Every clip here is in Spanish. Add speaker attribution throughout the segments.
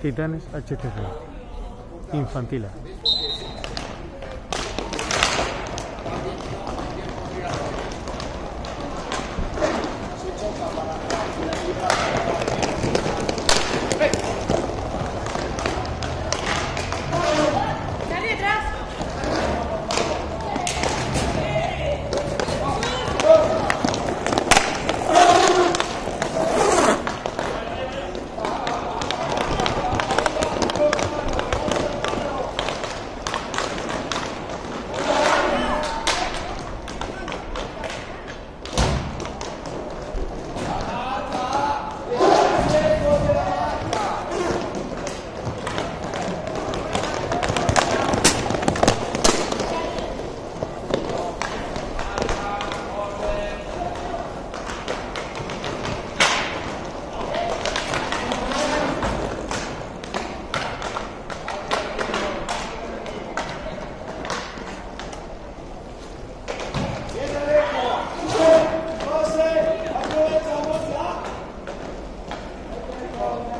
Speaker 1: Titanes HTC. Infantila.
Speaker 2: Amen.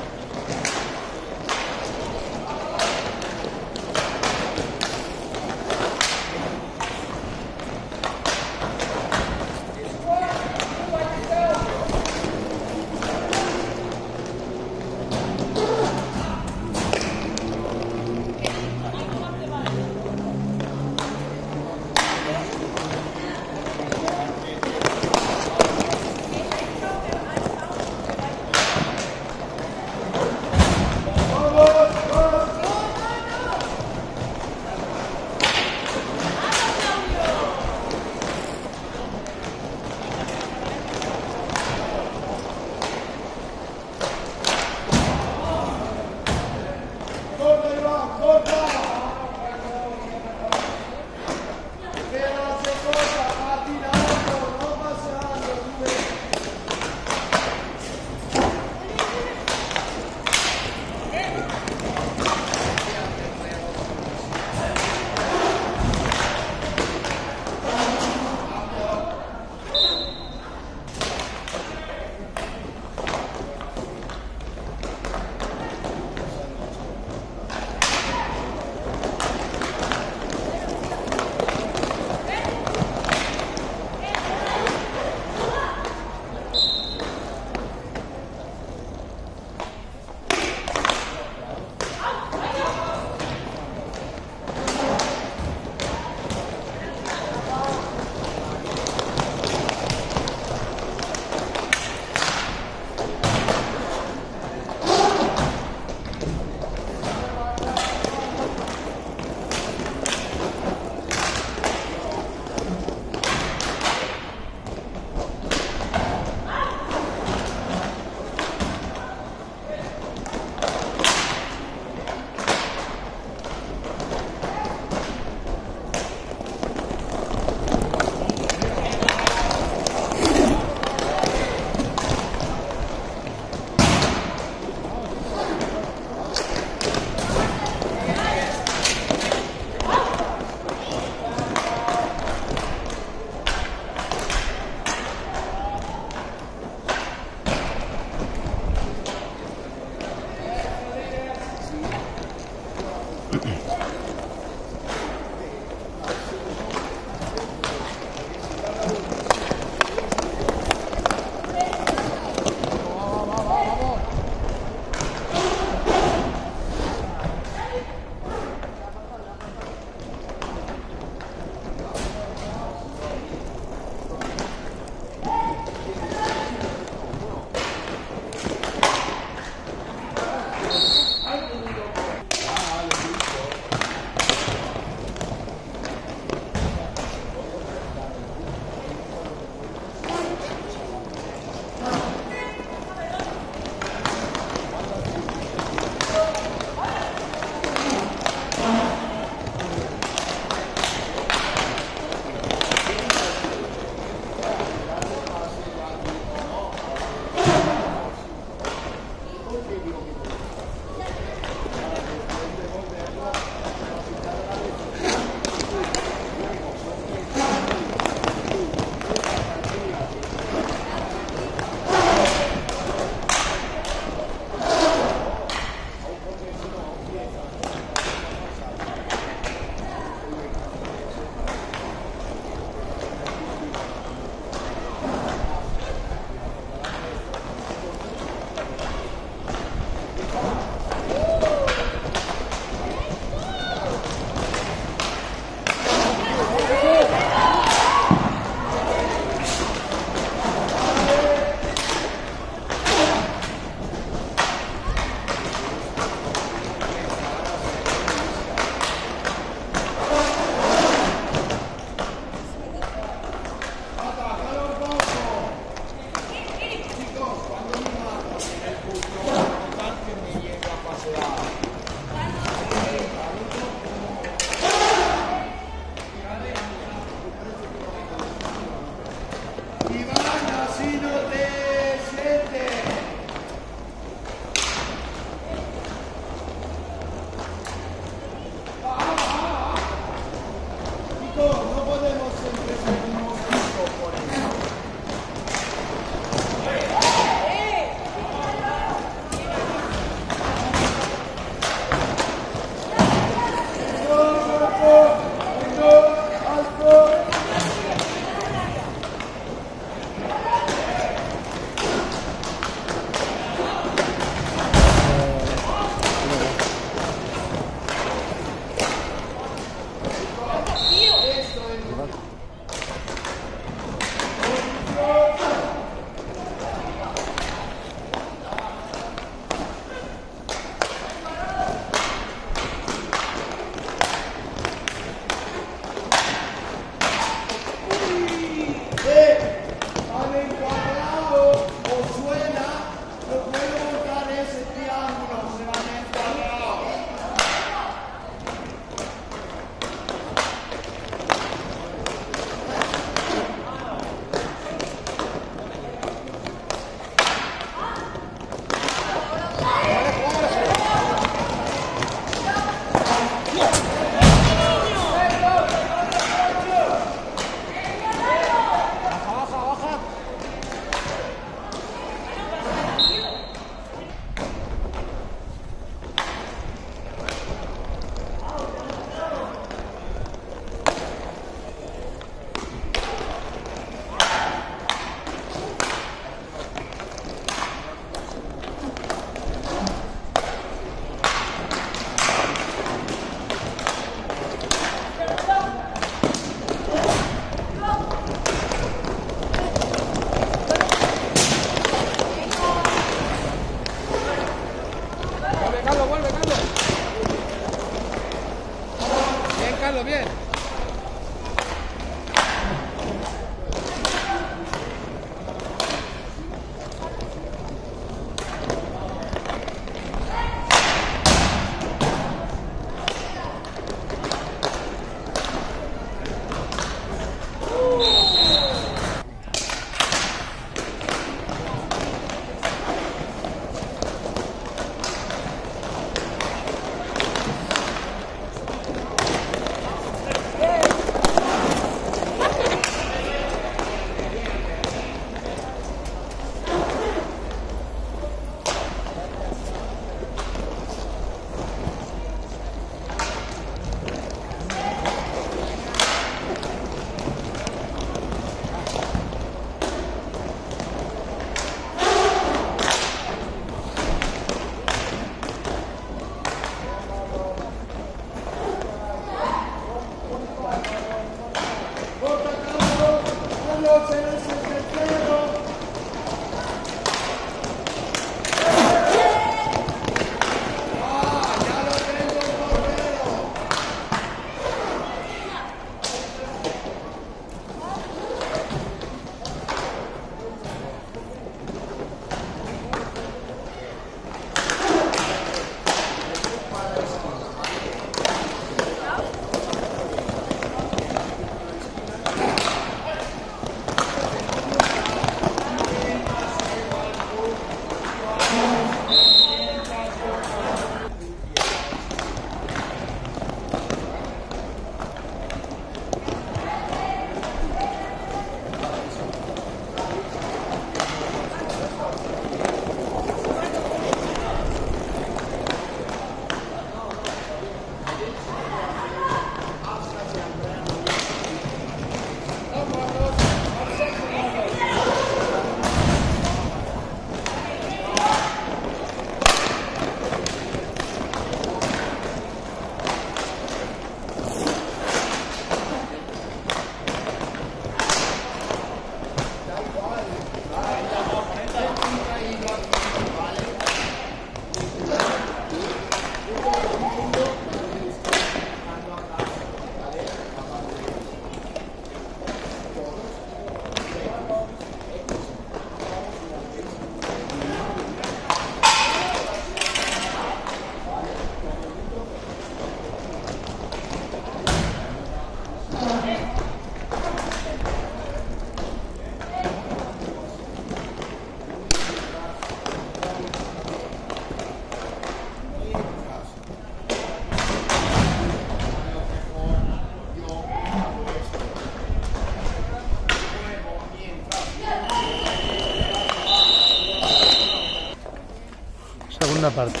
Speaker 1: Parte.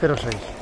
Speaker 1: 06.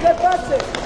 Speaker 2: Cadê você?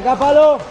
Speaker 2: Saca palo.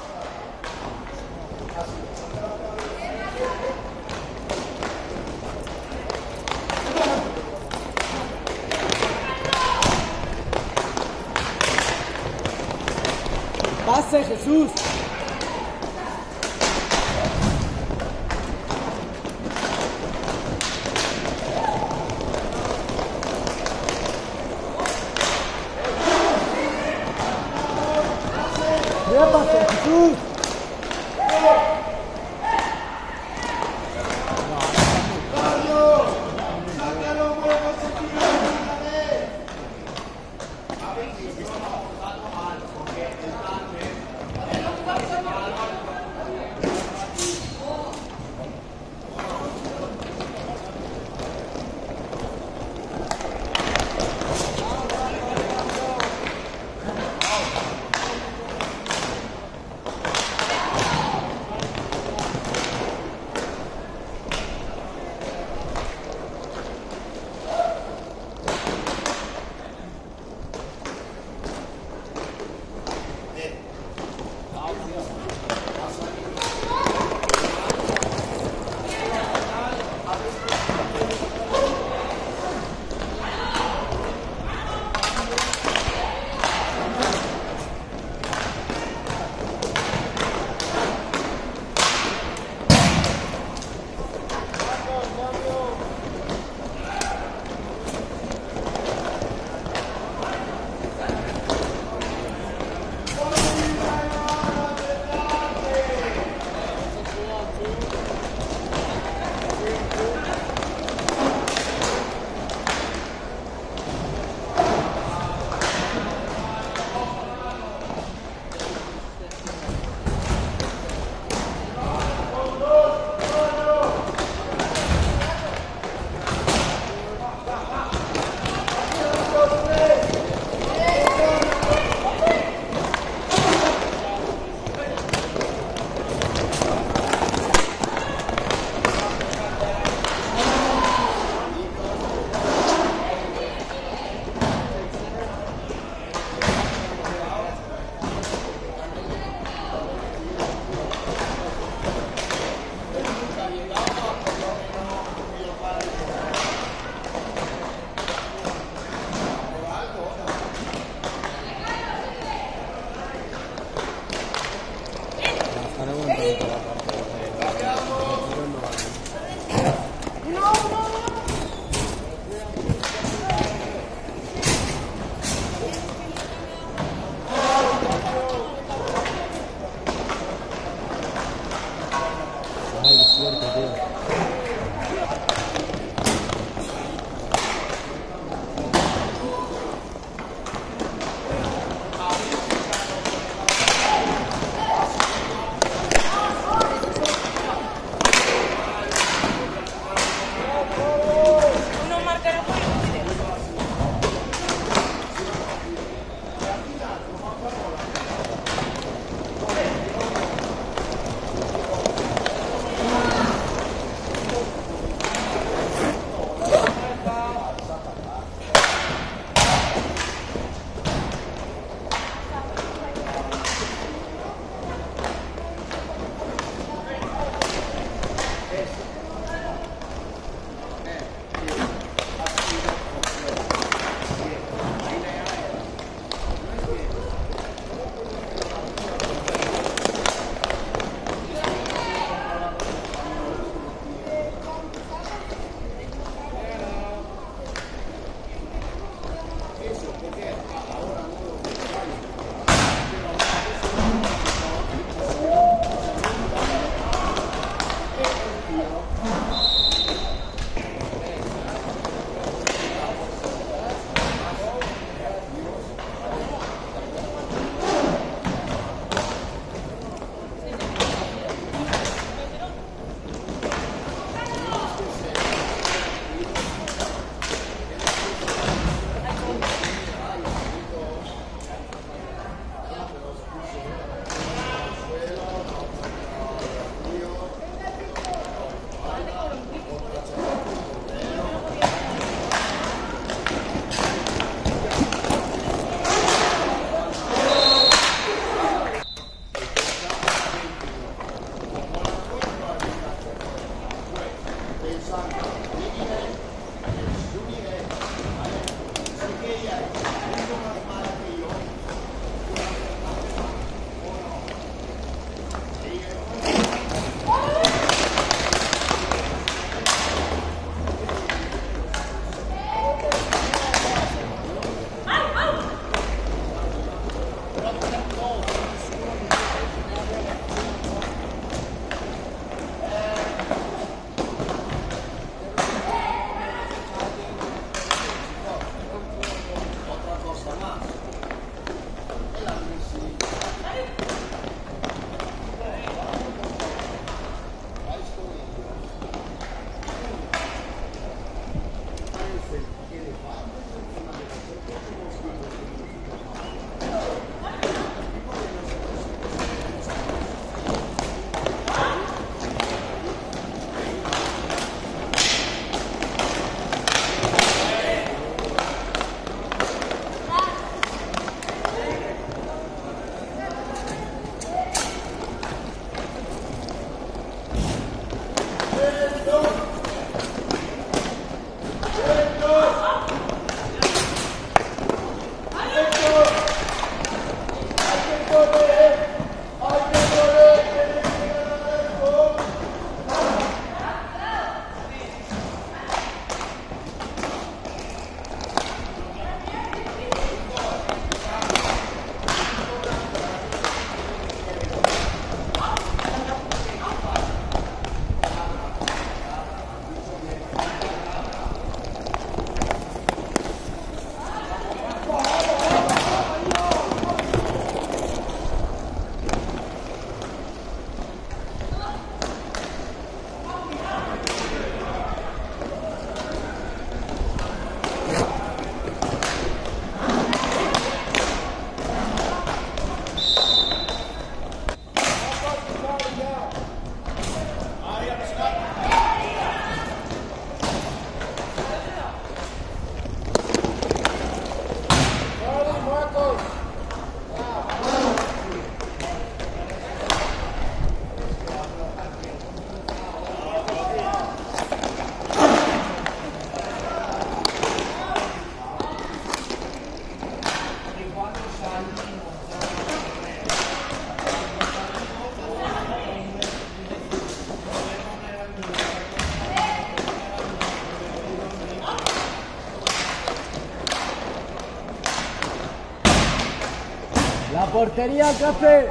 Speaker 2: Portería, café.